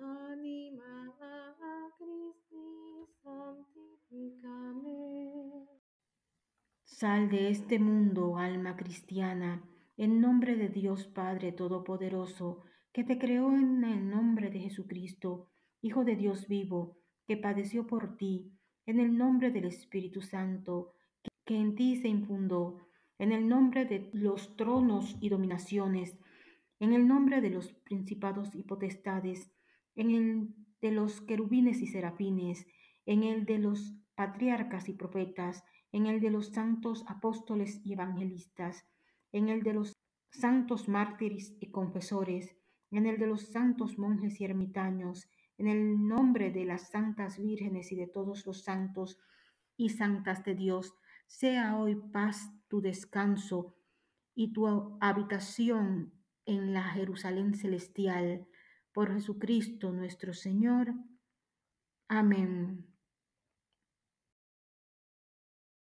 Anima. Sal de este mundo, alma cristiana, en nombre de Dios Padre Todopoderoso, que te creó en el nombre de Jesucristo, Hijo de Dios vivo, que padeció por ti, en el nombre del Espíritu Santo, que en ti se infundó, en el nombre de los tronos y dominaciones, en el nombre de los principados y potestades, en el de los querubines y serafines, en el de los patriarcas y profetas, en el de los santos apóstoles y evangelistas, en el de los santos mártires y confesores, en el de los santos monjes y ermitaños, en el nombre de las santas vírgenes y de todos los santos y santas de Dios, sea hoy paz tu descanso y tu habitación en la Jerusalén celestial. Por Jesucristo nuestro Señor. Amén.